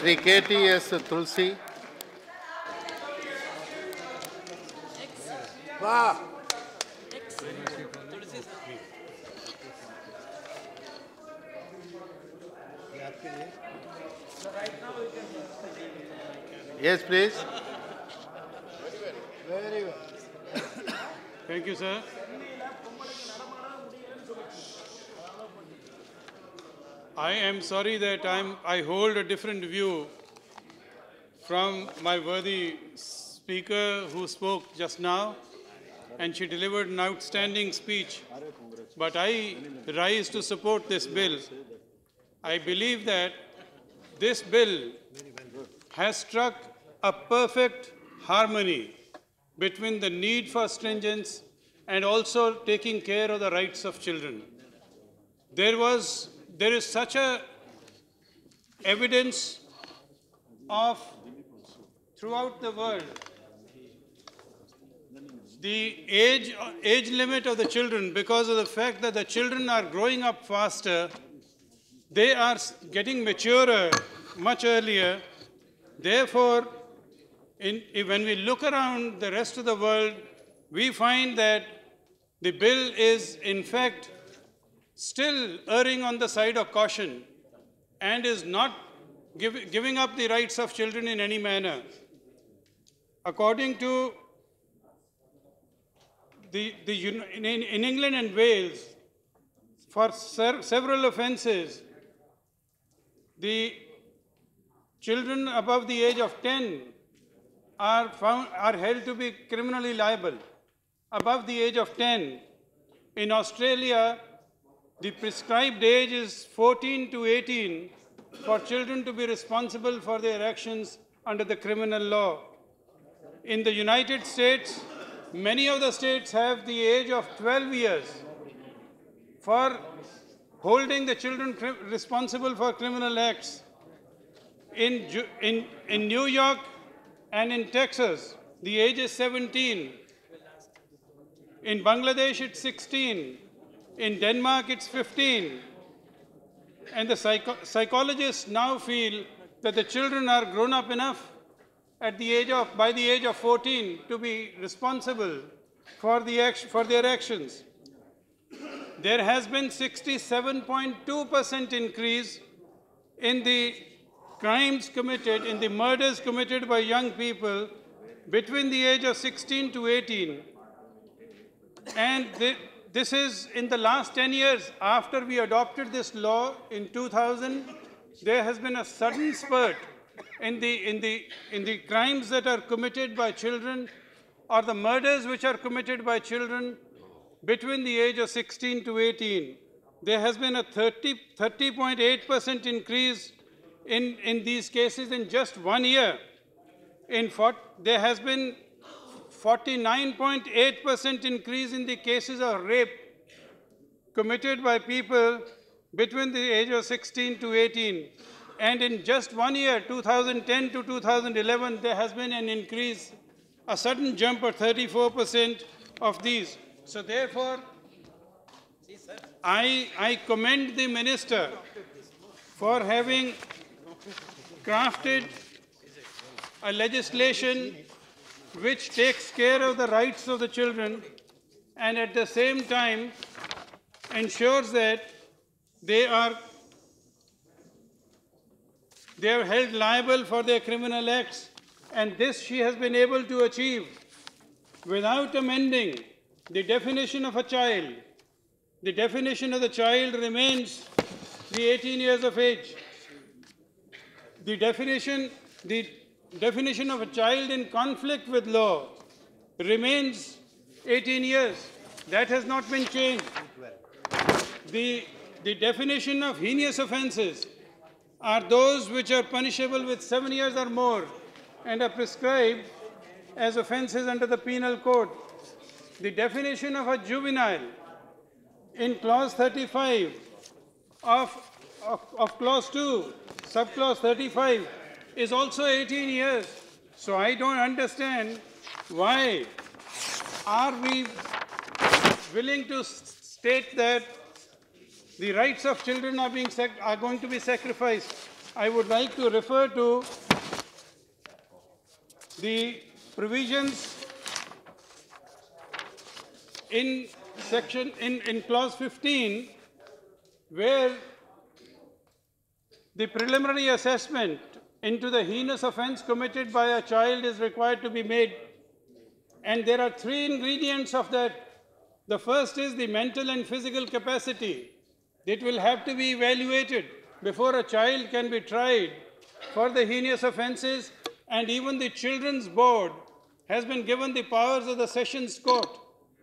3KTS Tulsi. Yes, please. Very well. Thank you, sir. I am sorry that I'm, I hold a different view from my worthy speaker who spoke just now, and she delivered an outstanding speech. But I rise to support this bill. I believe that this bill has struck a perfect harmony between the need for stringence and also taking care of the rights of children. There was, there is such a evidence of throughout the world the age, age limit of the children because of the fact that the children are growing up faster, they are getting maturer much earlier. Therefore, in, when we look around the rest of the world, we find that the bill is in fact still erring on the side of caution and is not give- giving up the rights of children in any manner. According to the, the, in, in England and Wales, for ser- several offenses, the children above the age of 10 are found, are held to be criminally liable above the age of 10. In Australia, the prescribed age is 14 to 18 for children to be responsible for their actions under the criminal law. In the United States, many of the states have the age of 12 years for holding the children responsible for criminal acts. In, in, in New York and in Texas, the age is 17. In Bangladesh, it's 16. In Denmark, it's 15. And the psycho- psychologists now feel that the children are grown up enough at the age of, by the age of 14 to be responsible for, the act- for their actions. There has been 67.2% increase in the crimes committed, in the murders committed by young people between the age of 16 to 18. And thi- this is in the last 10 years, after we adopted this law in 2000, there has been a sudden spurt in the, in the, in the crimes that are committed by children or the murders which are committed by children between the age of 16 to 18. There has been a 30, 30.8% increase in, in these cases in just one year. In fact, there has been 49.8% increase in the cases of rape committed by people between the age of 16 to 18. And in just one year, 2010 to 2011, there has been an increase, a sudden jump of 34% of these. So therefore, I, I commend the minister for having crafted a legislation which takes care of the rights of the children and at the same time ensures that they are they are held liable for their criminal acts. And this she has been able to achieve without amending the definition of a child. The definition of the child remains the 18 years of age. The definition, the definition of a child in conflict with law remains 18 years. That has not been changed. The, the definition of heinous offenses are those which are punishable with seven years or more and are prescribed as offenses under the penal code. The definition of a juvenile in clause 35 of, of, of clause 2, subclause 35, is also 18 years. So I don't understand why are we willing to state that the rights of children are being are going to be sacrificed. I would like to refer to the provisions in section, in, in clause 15, where the preliminary assessment into the heinous offense committed by a child is required to be made. And there are three ingredients of that. The first is the mental and physical capacity. It will have to be evaluated before a child can be tried for the heinous offenses. And even the children's board has been given the powers of the sessions court.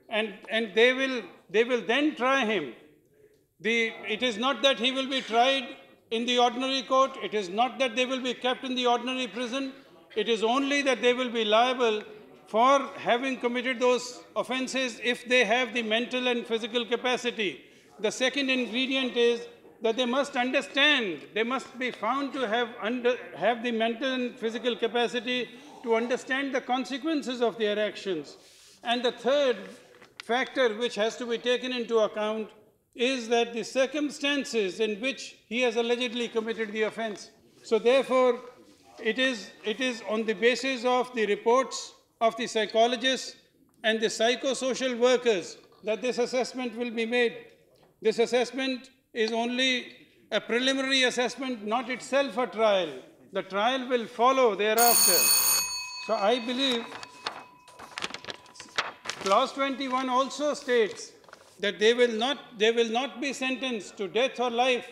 And, and they will, they will then try him. The, it is not that he will be tried in the ordinary court, it is not that they will be kept in the ordinary prison, it is only that they will be liable for having committed those offenses if they have the mental and physical capacity. The second ingredient is that they must understand, they must be found to have, under, have the mental and physical capacity to understand the consequences of their actions. And the third factor which has to be taken into account is that the circumstances in which he has allegedly committed the offense. So therefore, it is, it is on the basis of the reports of the psychologists and the psychosocial workers that this assessment will be made. This assessment is only a preliminary assessment, not itself a trial. The trial will follow thereafter. So I believe Clause 21 also states that they will not, they will not be sentenced to death or life.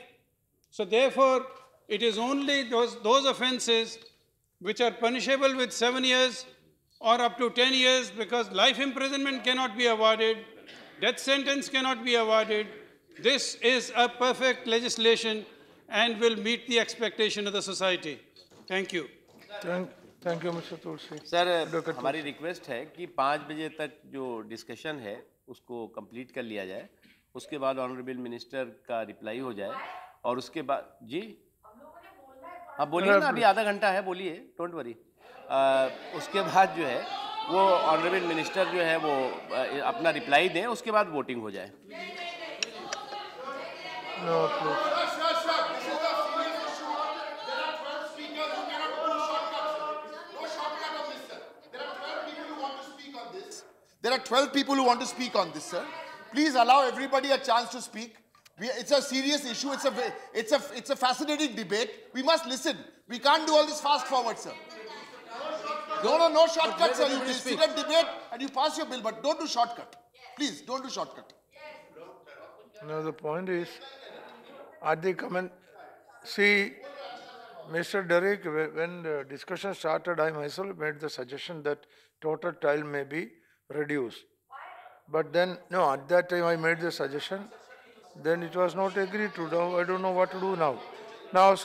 So therefore, it is only those, those offenses which are punishable with seven years or up to 10 years because life imprisonment cannot be awarded, death sentence cannot be awarded. This is a perfect legislation and will meet the expectation of the society. Thank you. Thank, thank you, Mr. Tulsi. Sir हमारी request है कि पाँच बजे तक जो discussion है उसको complete कर लिया जाए उसके बाद ऑनरेबल मिनिस्टर का रिप्लाई हो जाए और उसके बाद जी? हाँ बोलिए ना अभी आधा घंटा है बोलिए डोंट वरी उसके बाद जो है वो ऑनरेबल मिनिस्टर जो है वो अपना रिप्लाई दें उसके बाद वोटिंग हो जाए। There are 12 people who want to speak on this, sir. Please allow everybody a chance to speak. We, it's a serious issue. It's a, it's, a, it's a fascinating debate. We must listen. We can't do all this fast forward, sir. No, no, no shortcuts, sir. You sit and debate and you pass your bill, but don't do shortcut. Please, don't do shortcut. No, the point is, at the comment, see, Mr. Derek, when the discussion started, I myself made the suggestion that total trial may be reduced. But then, no, at that time I made the suggestion, then it was not agreed to, now I don't know what to do now. Now